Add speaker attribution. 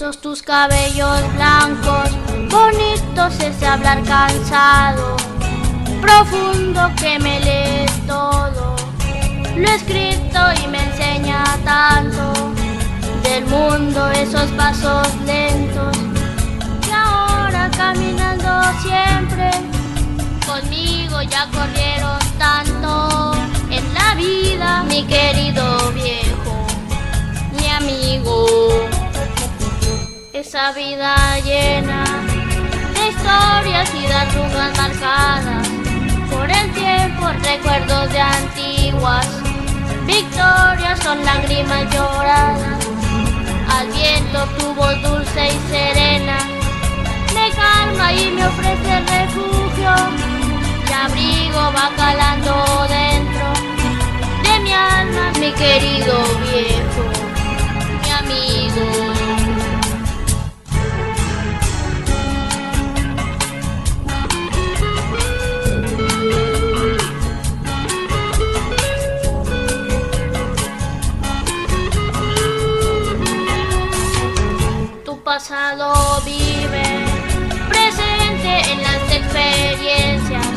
Speaker 1: Esos tus cabellos blancos, bonitos ese hablar cansado, profundo que me lees todo. Lo he escrito y me enseña tanto del mundo esos pasos lentos. Esa vida llena de historias y de arrugas marcadas por el tiempo, recuerdos de antiguas victorias son lágrimas lloradas. Al viento tu voz dulce y serena me calma y me ofrece refugio. Mi abrigo va calando dentro de mi alma, mi querido pasado vive presente en las experiencias